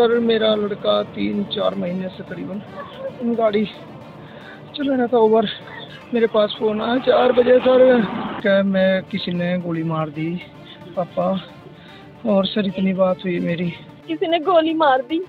Sir मेरा लड़का तीन चार महीने से करीबन गाड़ी चला रहा था ओवर मेरे पास फ़ोन आया चार बजे सर क्या मैं किसी ने गोली मार दी पापा और सर इतनी बात हुई मेरी ਕਿਸੇ ਨੇ ਗੋਲੀ ਮਾਰ ਦੀ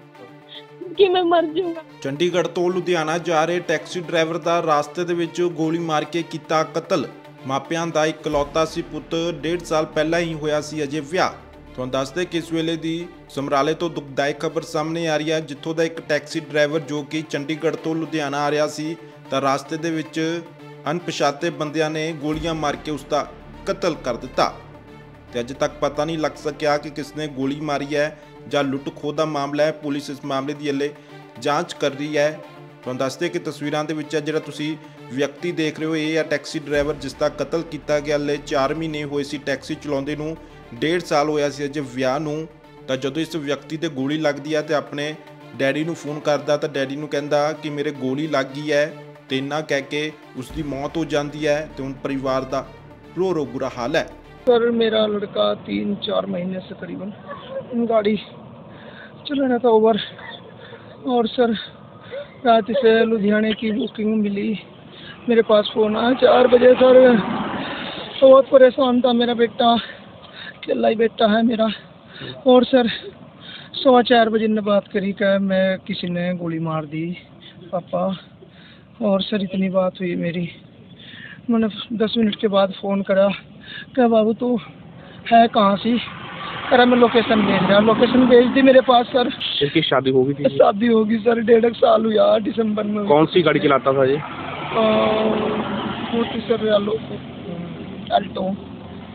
ਕਿ ਮੈਂ ਮਰ ਜਾਊਂਗਾ ਚੰਡੀਗੜ੍ਹ ਤੋਂ ਲੁਧਿਆਣਾ ਜਾ ਰਹੇ ਟੈਕਸੀ ਡਰਾਈਵਰ ਦਾ ਰਾਸਤੇ ਦੇ ਵਿੱਚ ਗੋਲੀ ਮਾਰ ਕੇ ਕੀਤਾ ਕਤਲ ਮਾਪਿਆਂ ਦਾ ਇਕਲੌਤਾ ਸੀ ਪੁੱਤ ਡੇਢ ਸਾਲ ਪਹਿਲਾਂ ਹੀ ਹੋਇਆ ਸੀ ਅਜੇ ਵਿਆਹ ਤੁਹਾਨੂੰ ਦੱਸਦੇ ਕਿ ਇਸ ਵੇਲੇ ਦੀ ਸਮਰਾਲੇ ਤੋਂ ਦੁਖਦਾਇਕ ਖਬਰ ਸਾਹਮਣੇ ਆ ਰਹੀ ਹੈ, ਜਿੱਥੋਂ ਦਾ ਇੱਕ ਟੈਕਸੀ ਡਰਾਈਵਰ ਜੋ ਕਿ ਚੰਡੀਗੜ੍ਹ ਤੋਂ ਲੁਧਿਆਣਾ ਆ ਰਿਹਾ ਸੀ, ਤਾਂ ਰਾਸਤੇ ਦੇ ਵਿੱਚ ਅਣਪਛਾਤੇ ਬੰਦਿਆਂ ਨੇ ਗੋਲੀਆਂ ਮਾਰ ਕੇ ਉਸ ਦਾ ਕਤਲ ਕਰ ਦਿੱਤਾ। ਤੇ ਅਜੇ ਤੱਕ ਪਤਾ ਨਹੀਂ ਲੱਗ ਸਕਿਆ ਕਿ ਕਿਸ ਨੇ ਗੋਲੀ ਮਾਰੀ ਹੈ ਜਾਂ ਲੁੱਟ ਖੋਹ ਦਾ ਮਾਮਲਾ ਹੈ। ਪੁਲਿਸ ਇਸ ਮਾਮਲੇ ਦੀ ਹਲੇ ਜਾਂਚ ਕਰ ਰਹੀ ਹੈ। ਤੁਹਾਨੂੰ ਦੱਸਦੇ ਕਿ ਤਸਵੀਰਾਂ ਦੇ ਵਿੱਚ ਹੈ ਜਿਹੜਾ ਤੁਸੀਂ ਵਿਅਕਤੀ ਦੇਖ ਰਹੇ ਹੋ ਇਹ ਹੈ ਟੈਕਸੀ ਡਰਾਈਵਰ ਜਿਸ ਦਾ ਕਤਲ ਕੀਤਾ ਗਿਆ ਹਲੇ 4 ਮਹੀਨੇ ਹੋਏ ਸੀ ਟੈਕਸੀ ਚਲਾਉਂਦੇ ਨੂੰ ਡੇਢ ਸਾਲ ਹੋਇਆ ਸੀ ਅਜੇ ਵਿਆਹ ਨੂੰ ਤਾਂ ਜਦੋਂ ਇਸ ਵਿਅਕਤੀ ਤੇ ਗੋਲੀ ਲੱਗਦੀ ਹੈ ਤੇ ਆਪਣੇ ਡੈਡੀ ਨੂੰ ਫੋਨ ਕਰਦਾ ਤਾਂ ਡੈਡੀ ਨੂੰ ਕਹਿੰਦਾ ਕਿ ਮੇਰੇ ਗੋਲੀ ਲੱਗ ਗਈ ਹੈ ਤੇ ਇੰਨਾ ਕਹਿ ਕੇ ਉਸ ਦੀ ਮੌਤ ਹੋ ਜਾਂਦੀ ਹੈ ਤੇ ਹੁਣ ਪਰਿਵਾਰ ਦਾ ਰੋ ਰੋ ਬੁਰਾ ਹਾਲ ਹੈ सर मेरा लड़का तीन चार महीने से करीबन गाड़ी चला रहा था ओवर और सर रात से लुधियाने की बुकिंग मिली। मेरे पास फ़ोन आया, चार बजे सर। बहुत परेशान था मेरा बेटा, अकेला ही बेटा है मेरा। और सर, सवा चार बजे ने बात करी कि मैं किसी ने गोली मार दी, पापा। और सर, इतनी बात हुई मेरी। मैंने दस मिनट के बाद फ़ोन करा क्या बाबू तू तो है कहाँ सी? करा मैं लोकेशन भेज रहा लोकेशन भेज दी मेरे पास सर इसकी शादी हो गई थी शादी होगी सर डेढ़ एक साल हुआ दिसंबर में हुई। कौन सी गाड़ी चलाता था ये और मोटी सर आलो अल्टो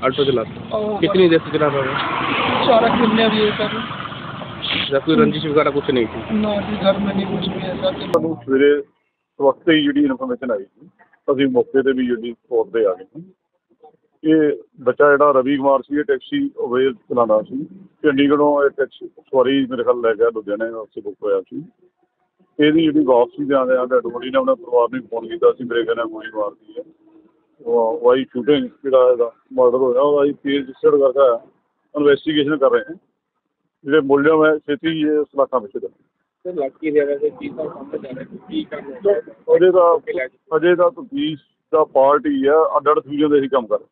अल्टो चलाता और कितनी देर से चलाता था चारा किन्ने भी है सर जब कोई रंजिश वगैरह कुछ नहीं थी ना जी घर में नहीं कुछ भी ऐसा कि ਸਾਨੂੰ ਸਵੇਰੇ ਵਕਤ ਹੀ ਜਿਹੜੀ ਇਨਫੋਰਮੇਸ਼ਨ ਆਈ ਸੀ ਅਸੀਂ ਮੌਕੇ ਤੇ ਵੀ ਜਿਹੜੀ ਸਪੋਰਟ ਤੇ ਆ ਗਏ ਸੀ ਇਹ ਬੱਚਾ ਜਿਹੜਾ ਰਵੀ ਕੁਮਾਰ ਸੀ ਇਹ ਟੈਕਸੀ ਅਵੇਲ ਚਲਾਉਂਦਾ ਸੀ। ਚੰਡੀਗੜ੍ਹੋਂ ਇਹ ਟੈਕਸੀ ਸਵਾਰੀ ਮੇਰੇ ਖਿਆਲ ਲੈ ਗਿਆ ਲੁਧਿਆਣੇ ਵਾਸਤੇ ਬੁੱਕ ਹੋਇਆ ਸੀ। ਇਹਦੀ ਜਿਹੜੀ ਵਾਪਸੀ ਦੇ ਆਂਦੇ ਆਂਦੇ ਡੋਲੀ ਨੇ ਉਹਨਾਂ ਪਰਿਵਾਰ ਨੂੰ ਫੋਨ ਕੀਤਾ ਸੀ ਮੇਰੇ ਕਹਿੰਦਾ ਗੋਲੀ ਮਾਰਦੀ ਹੈ। ਉਹ ਵਾਈ ਸ਼ੂਟਿੰਗ ਜਿਹੜਾ ਇਹਦਾ ਮਰਡਰ ਹੋਇਆ ਉਹਦਾ ਹੀ ਕੇਸ ਰਜਿਸਟਰ ਕਰਦਾ ਇਨਵੈਸਟੀਗੇਸ਼ਨ ਕਰ ਰਹੇ ਹਨ ਜਿਹੜੇ ਮੁੱਲਿਆਂ ਹੈ ਛੇਤੀ ਇਹ ਉਸ ਵਿੱਚ ਦਾ ਸਰ ਲੱਕੀ ਦੇ ਵੈਸੇ ਕੀ ਸਮਝ ਆ ਕੀ ਕਰਨਾ ਉਹਦੇ ਦਾ ਅਜੇ ਦਾ ਤਫਤੀਸ਼ ਦਾ ਪਾਰਟ ਹੀ ਆ ਅਡਲਟ ਫਿਊਜ਼ਨ ਦੇ ਹੀ ਕੰਮ ਕਰ ਰਹੇ